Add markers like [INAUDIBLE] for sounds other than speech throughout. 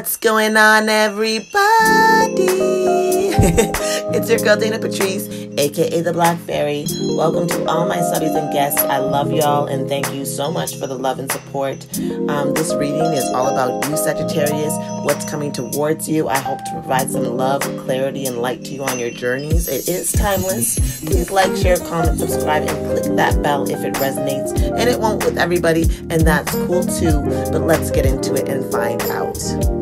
What's going on, everybody? [LAUGHS] it's your girl Dayna Patrice, aka the Black Fairy. Welcome to all my subbies and guests. I love y'all and thank you so much for the love and support. Um, this reading is all about you, Sagittarius, what's coming towards you. I hope to provide some love, clarity, and light to you on your journeys. It is timeless. Please like, share, comment, subscribe, and click that bell if it resonates. And it won't with everybody, and that's cool too. But let's get into it and find out.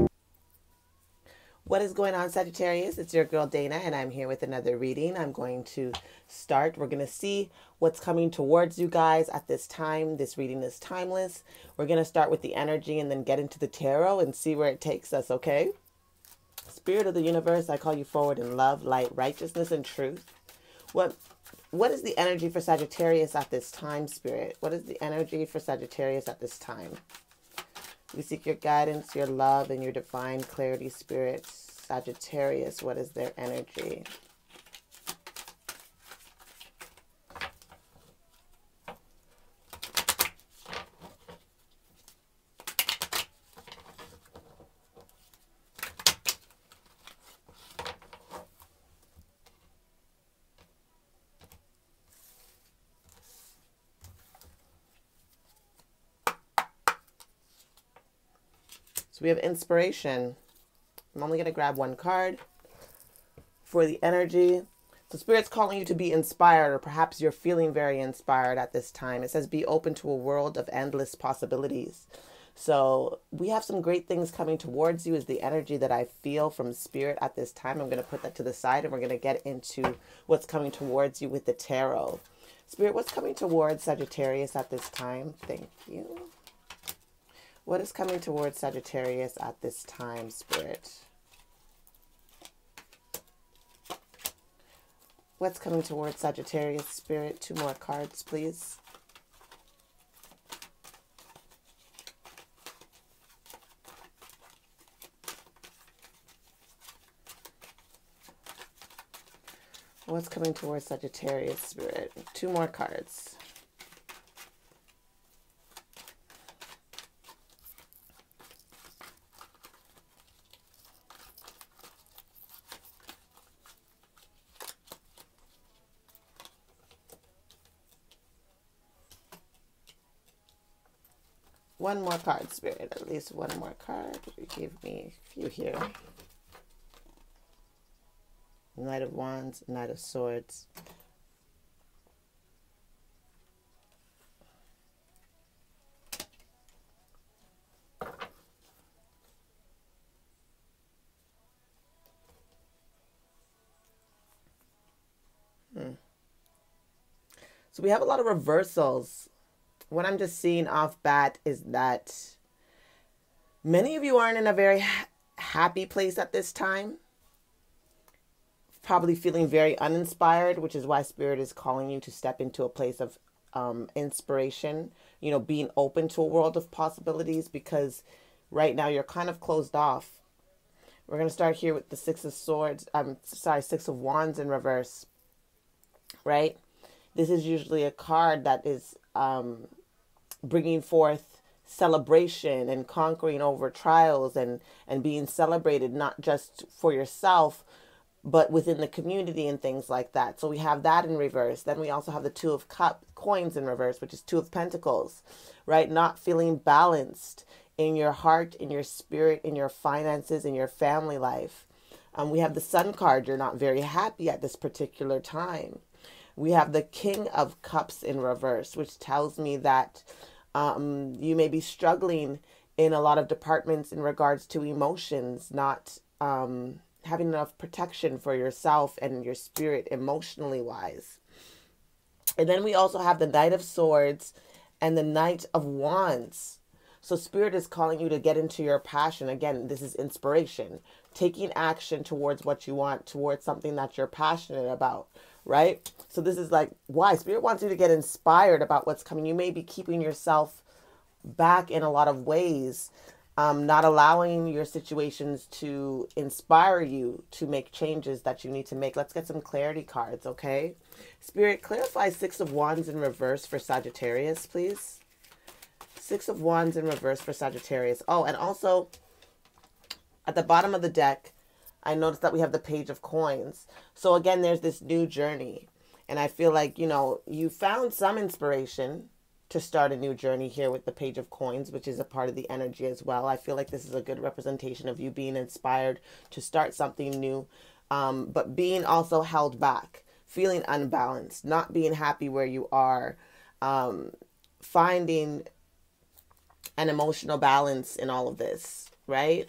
What is going on, Sagittarius? It's your girl Dayna, and I'm here with another reading. I'm going to start. We're going to see what's coming towards you guys at this time. This reading is timeless. We're going to start with the energy and then get into the tarot and see where it takes us, okay? Spirit of the universe, I call you forward in love, light, righteousness, and truth. What what is the energy for Sagittarius at this time, Spirit? What is the energy for Sagittarius at this time? We seek your guidance, your love, and your divine clarity, Spirit. Sagittarius, what is their energy? So we have inspiration. I'm only going to grab one card for the energy. So Spirit's calling you to be inspired, or perhaps you're feeling very inspired at this time. It says be open to a world of endless possibilities. So we have some great things coming towards you is the energy that I feel from Spirit at this time. I'm going to put that to the side and we're going to get into what's coming towards you with the tarot. Spirit, what's coming towards Sagittarius at this time? Thank you. What is coming towards Sagittarius at this time, Spirit? What's coming towards Sagittarius, Spirit? Two more cards, please. What's coming towards Sagittarius, Spirit? Two more cards. One more card, Spirit. At least one more card. Give me a few here. Knight of Wands, Knight of Swords. Hmm. So we have a lot of reversals what I'm just seeing off bat is that many of you aren't in a very happy place at this time. Probably feeling very uninspired, which is why Spirit is calling you to step into a place of um, inspiration, you know, being open to a world of possibilities because right now you're kind of closed off. We're going to start here with the Six of Swords. I'm um, sorry, Six of Wands in reverse, right? This is usually a card that is um, bringing forth celebration and conquering over trials and and being celebrated not just for yourself but within the community and things like that. So we have that in reverse. Then we also have the two of cup coins in reverse which is two of pentacles right? Not feeling balanced in your heart in your spirit in your finances in your family life. Um, we have the sun card. You're not very happy at this particular time. We have the King of Cups in reverse, which tells me that um, you may be struggling in a lot of departments in regards to emotions, not um, having enough protection for yourself and your spirit emotionally wise. And then we also have the Knight of Swords and the Knight of Wands. So, Spirit is calling you to get into your passion. Again, this is inspiration, taking action towards what you want, towards something that you're passionate about right? So this is like why Spirit wants you to get inspired about what's coming. You may be keeping yourself back in a lot of ways, um, not allowing your situations to inspire you to make changes that you need to make. Let's get some clarity cards, okay? Spirit, clarify Six of Wands in reverse for Sagittarius, please. Six of Wands in reverse for Sagittarius. Oh, and also At the bottom of the deck, I noticed that we have the page of coins. So again, there's this new journey. And I feel like, you know, you found some inspiration to start a new journey here with the page of coins, which is a part of the energy as well. I feel like this is a good representation of you being inspired to start something new, um, but being also held back, feeling unbalanced, not being happy where you are, um, finding an emotional balance in all of this, right?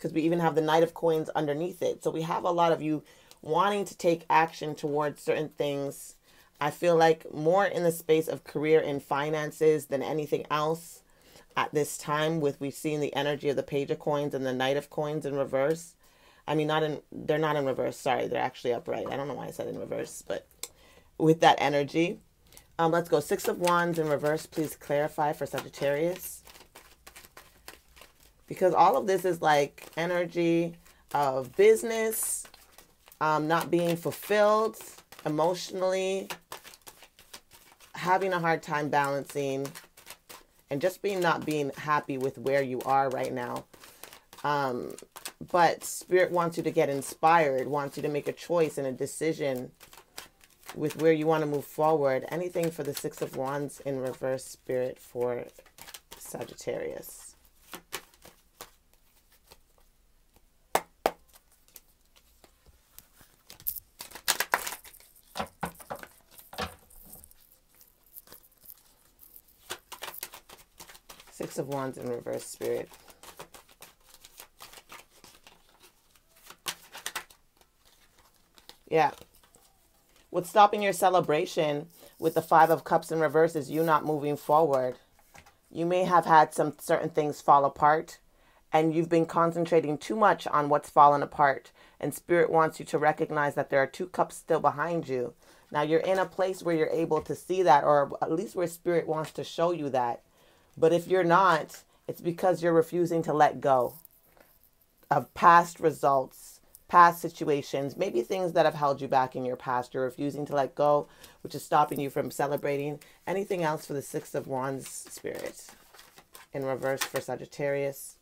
Because we even have the Knight of Coins underneath it. So we have a lot of you wanting to take action towards certain things I feel like more in the space of career and finances than anything else at this time with we've seen the energy of the page of coins and the knight of coins in reverse. I mean not in they're not in reverse, sorry, they're actually upright. I don't know why I said in reverse, but with that energy. Um, let's go. Six of Wands in reverse. Please clarify for Sagittarius. Because all of this is like energy of business, um, not being fulfilled emotionally, having a hard time balancing and just being not being happy with where you are right now. Um, but spirit wants you to get inspired, wants you to make a choice and a decision with where you want to move forward. Anything for the Six of Wands in reverse spirit for Sagittarius. Six of Wands in reverse spirit. Yeah. What's stopping your celebration with the Five of Cups in reverse is you not moving forward. You may have had some certain things fall apart and you've been concentrating too much on what's fallen apart. And Spirit wants you to recognize that there are two cups still behind you. Now you're in a place where you're able to see that, or at least where Spirit wants to show you that. But if you're not, it's because you're refusing to let go of past results, past situations, maybe things that have held you back in your past. You're refusing to let go, which is stopping you from celebrating anything else for the Six of Wands spirit. In reverse for Sagittarius,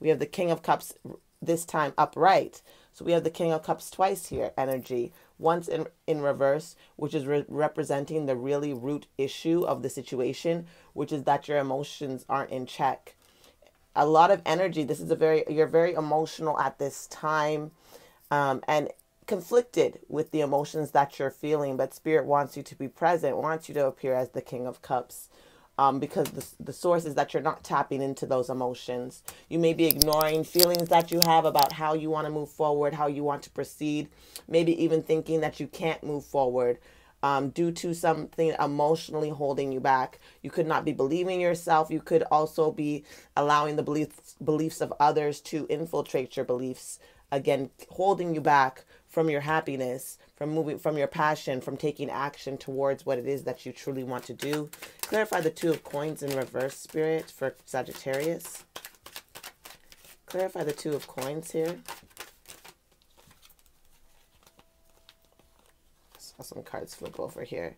we have the King of Cups this time upright. So we have the King of Cups twice here, energy, once in, in reverse, which is re representing the really root issue of the situation, which is that your emotions aren't in check. A lot of energy. This is a very, you're very emotional at this time um, and conflicted with the emotions that you're feeling, but Spirit wants you to be present, wants you to appear as the King of Cups um, because the, the source is that you're not tapping into those emotions. You may be ignoring feelings that you have about how you want to move forward, how you want to proceed, maybe even thinking that you can't move forward. Um, due to something emotionally holding you back. You could not be believing yourself. You could also be allowing the beliefs beliefs of others to infiltrate your beliefs. Again, holding you back from your happiness, from moving from your passion, from taking action towards what it is that you truly want to do. Clarify the two of coins in reverse spirit for Sagittarius. Clarify the two of coins here. Saw some cards flip over here.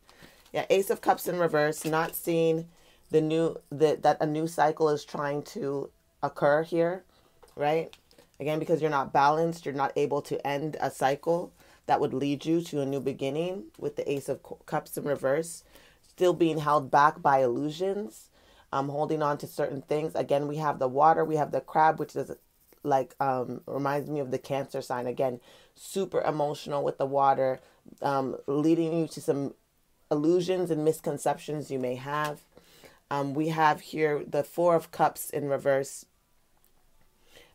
Yeah, Ace of Cups in reverse, not seeing the new that a new cycle is trying to occur here, right? Again, because you're not balanced, you're not able to end a cycle that would lead you to a new beginning with the Ace of Cups in reverse. Still being held back by illusions, um, holding on to certain things. Again, we have the water, we have the crab, which is like um, reminds me of the Cancer sign. Again, super emotional with the water, um, leading you to some illusions and misconceptions you may have. Um, we have here the Four of Cups in reverse,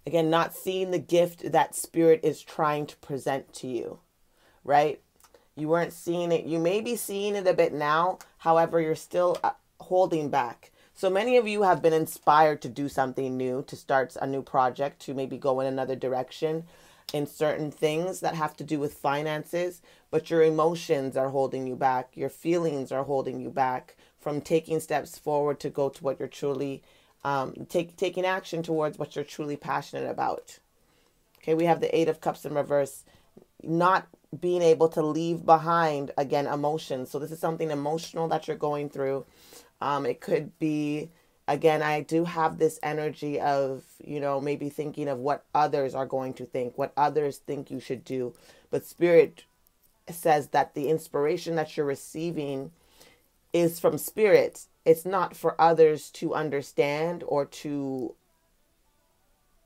Again, not seeing the gift that spirit is trying to present to you, right? You weren't seeing it. You may be seeing it a bit now. However, you're still uh, holding back. So many of you have been inspired to do something new, to start a new project, to maybe go in another direction in certain things that have to do with finances, but your emotions are holding you back. Your feelings are holding you back from taking steps forward to go to what you're truly um, take, taking action towards what you're truly passionate about. Okay, we have the Eight of Cups in reverse, not being able to leave behind, again, emotions. So this is something emotional that you're going through. Um, it could be again, I do have this energy of, you know, maybe thinking of what others are going to think, what others think you should do. But Spirit says that the inspiration that you're receiving is from Spirit. It's not for others to understand or to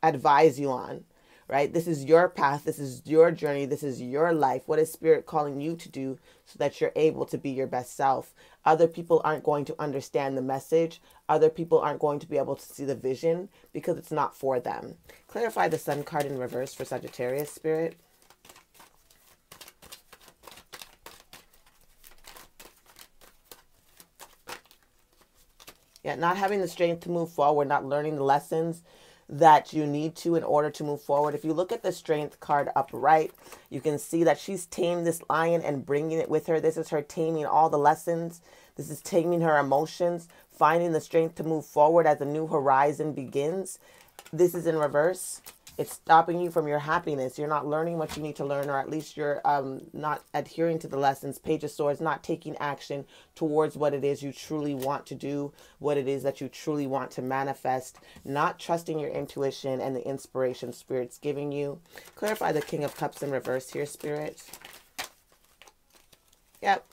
advise you on right? This is your path. This is your journey. This is your life. What is Spirit calling you to do so that you're able to be your best self? Other people aren't going to understand the message. Other people aren't going to be able to see the vision because it's not for them. Clarify the Sun card in reverse for Sagittarius Spirit. Yeah, not having the strength to move forward, not learning the lessons that you need to in order to move forward. If you look at the strength card upright, you can see that she's tamed this lion and bringing it with her. This is her taming all the lessons. This is taming her emotions, finding the strength to move forward as a new horizon begins. This is in reverse it's stopping you from your happiness. You're not learning what you need to learn, or at least you're um, not adhering to the lessons. Page of Swords, not taking action towards what it is you truly want to do, what it is that you truly want to manifest, not trusting your intuition and the inspiration Spirit's giving you. Clarify the King of Cups in reverse here, Spirit. Yep.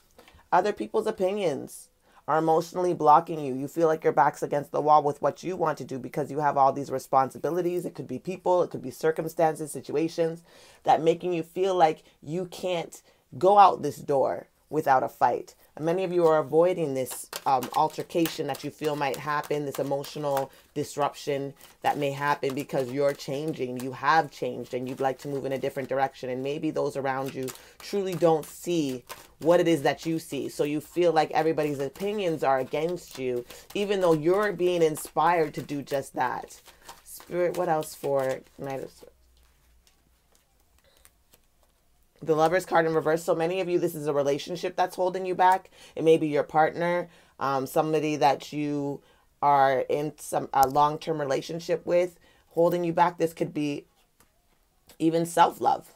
Other people's opinions are emotionally blocking you. You feel like your back's against the wall with what you want to do because you have all these responsibilities. It could be people, it could be circumstances, situations that making you feel like you can't go out this door without a fight. Many of you are avoiding this um, altercation that you feel might happen, this emotional disruption that may happen because you're changing. You have changed and you'd like to move in a different direction. And maybe those around you truly don't see what it is that you see. So you feel like everybody's opinions are against you, even though you're being inspired to do just that. Spirit, what else for Knight of Swords? The lovers card in reverse. So many of you this is a relationship that's holding you back. It may be your partner um, somebody that you are in some a long-term relationship with holding you back. This could be even self-love.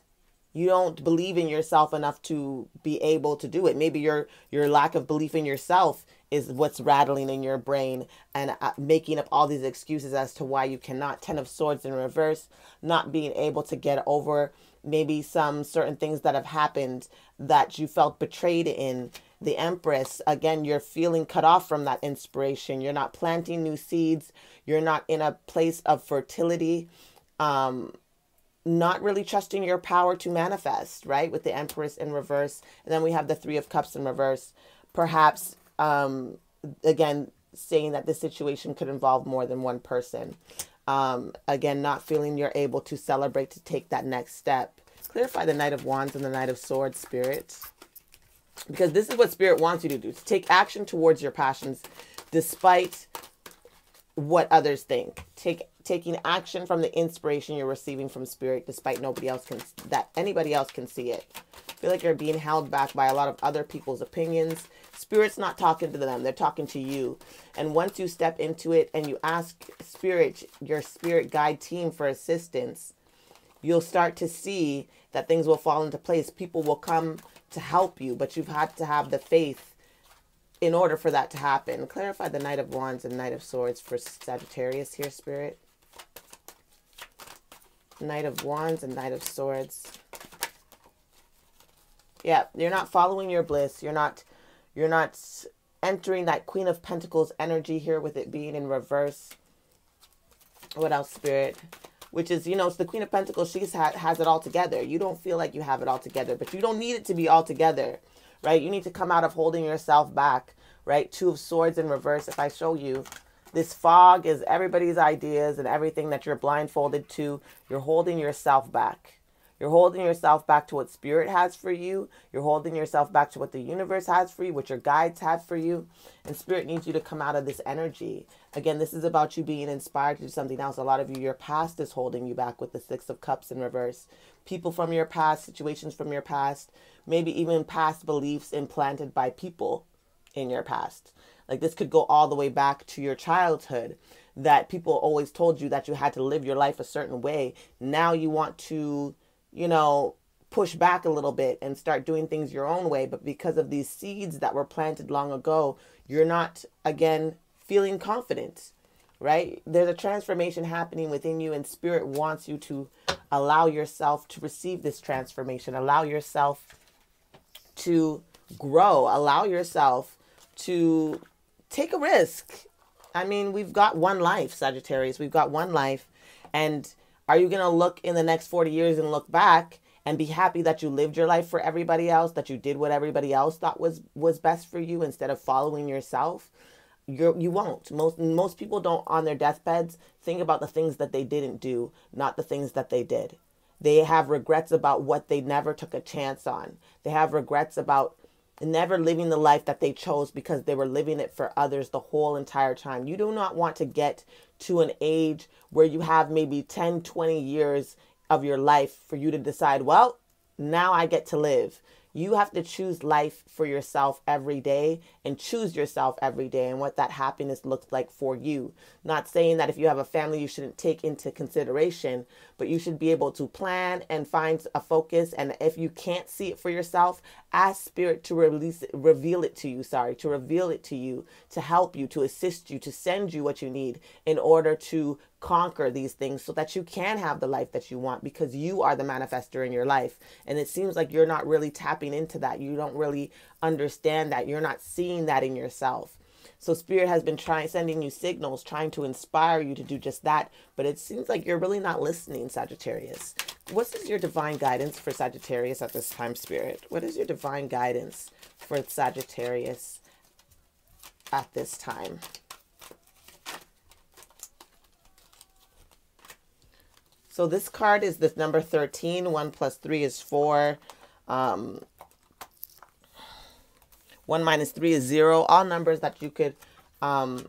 You don't believe in yourself enough to be able to do it. Maybe your your lack of belief in yourself is what's rattling in your brain and uh, making up all these excuses as to why you cannot. Ten of swords in reverse not being able to get over maybe some certain things that have happened that you felt betrayed in the empress. Again you're feeling cut off from that inspiration. You're not planting new seeds. You're not in a place of fertility. Um not really trusting your power to manifest right with the empress in reverse. And then we have the three of cups in reverse. Perhaps um again saying that this situation could involve more than one person um, again, not feeling you're able to celebrate to take that next step. Clarify the Knight of Wands and the Knight of Swords, Spirit. Because this is what Spirit wants you to do. To take action towards your passions despite what others think. Take taking action from the inspiration you're receiving from spirit despite nobody else can that anybody else can see it. I feel like you're being held back by a lot of other people's opinions. Spirit's not talking to them, they're talking to you. And once you step into it and you ask spirit, your spirit guide team for assistance, you'll start to see that things will fall into place. People will come to help you, but you've had to have the faith in order for that to happen. Clarify the Knight of Wands and Knight of Swords for Sagittarius here, Spirit. Knight of Wands and Knight of Swords. Yeah, you're not following your bliss. You're not you're not entering that Queen of Pentacles energy here with it being in reverse. What else, Spirit? Which is, you know, it's the Queen of Pentacles. She's ha has it all together. You don't feel like you have it all together, but you don't need it to be all together, right? You need to come out of holding yourself back, right? Two of Swords in reverse. If I show you, this fog is everybody's ideas and everything that you're blindfolded to. You're holding yourself back. You're holding yourself back to what spirit has for you. You're holding yourself back to what the universe has for you, what your guides have for you. And spirit needs you to come out of this energy. Again, this is about you being inspired to do something else. A lot of you, your past is holding you back with the Six of Cups in reverse. People from your past, situations from your past, maybe even past beliefs implanted by people in your past. Like this could go all the way back to your childhood that people always told you that you had to live your life a certain way. Now you want to, you know, push back a little bit and start doing things your own way. But because of these seeds that were planted long ago, you're not, again, feeling confident. right? There's a transformation happening within you, and Spirit wants you to allow yourself to receive this transformation, allow yourself to grow, allow yourself to take a risk. I mean, we've got one life, Sagittarius. We've got one life. And are you going to look in the next 40 years and look back and be happy that you lived your life for everybody else, that you did what everybody else thought was was best for you instead of following yourself? You're, you won't. Most most people don't on their deathbeds think about the things that they didn't do, not the things that they did. They have regrets about what they never took a chance on. They have regrets about never living the life that they chose because they were living it for others the whole entire time. You do not want to get to an age where you have maybe 10, 20 years of your life for you to decide, well, now I get to live. You have to choose life for yourself every day and choose yourself every day and what that happiness looks like for you. Not saying that if you have a family, you shouldn't take into consideration, but you should be able to plan and find a focus. And if you can't see it for yourself, ask Spirit to release it, reveal it to you, sorry, to reveal it to you, to help you, to assist you, to send you what you need in order to conquer these things so that you can have the life that you want because you are the manifester in your life. And it seems like you're not really tapping into that. You don't really understand that. You're not seeing that in yourself. So spirit has been trying sending you signals, trying to inspire you to do just that, but it seems like you're really not listening, Sagittarius. What is your divine guidance for Sagittarius at this time, spirit? What is your divine guidance for Sagittarius at this time? So this card is this number 13. 1 plus 3 is 4. Um, 1 minus 3 is 0. All numbers that you could um,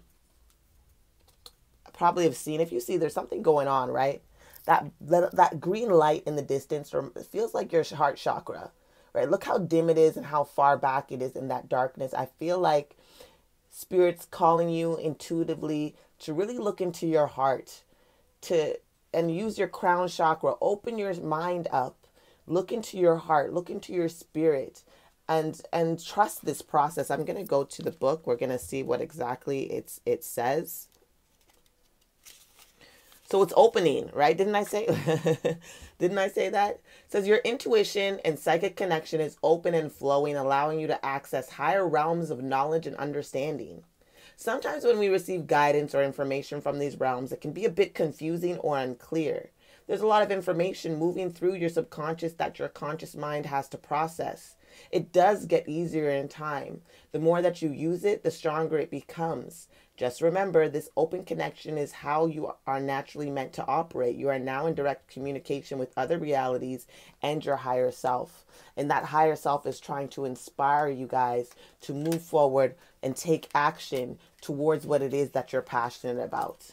probably have seen. If you see there's something going on, right? That, that, green light in the distance it feels like your heart chakra, right? Look how dim it is and how far back it is in that darkness. I feel like Spirit's calling you intuitively to really look into your heart, to and use your crown chakra. Open your mind up. Look into your heart. Look into your spirit and and trust this process. I'm going to go to the book. We're going to see what exactly it's it says. So it's opening, right? Didn't I say [LAUGHS] Didn't I say that? It says your intuition and psychic connection is open and flowing, allowing you to access higher realms of knowledge and understanding. Sometimes when we receive guidance or information from these realms, it can be a bit confusing or unclear. There's a lot of information moving through your subconscious that your conscious mind has to process. It does get easier in time. The more that you use it, the stronger it becomes. Just remember, this open connection is how you are naturally meant to operate. You are now in direct communication with other realities and your higher self. And that higher self is trying to inspire you guys to move forward and take action towards what it is that you're passionate about.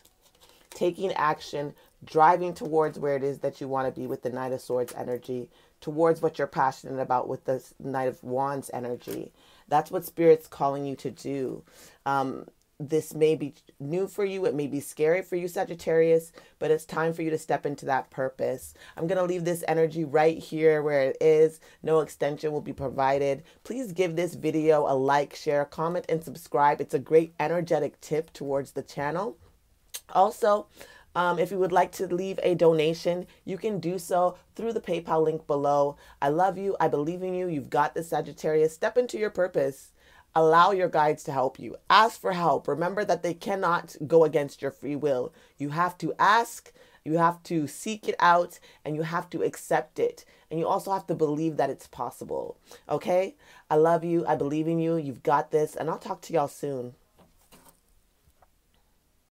Taking action, driving towards where it is that you want to be with the Knight of Swords energy, towards what you're passionate about with the Knight of Wands energy. That's what Spirit's calling you to do. Um, this may be new for you. It may be scary for you, Sagittarius, but it's time for you to step into that purpose. I'm going to leave this energy right here where it is. No extension will be provided. Please give this video a like, share, comment, and subscribe. It's a great energetic tip towards the channel. Also, um, if you would like to leave a donation, you can do so through the PayPal link below. I love you. I believe in you. You've got the Sagittarius. Step into your purpose. Allow your guides to help you. Ask for help. Remember that they cannot go against your free will. You have to ask, you have to seek it out, and you have to accept it. And you also have to believe that it's possible. Okay? I love you. I believe in you. You've got this. And I'll talk to y'all soon.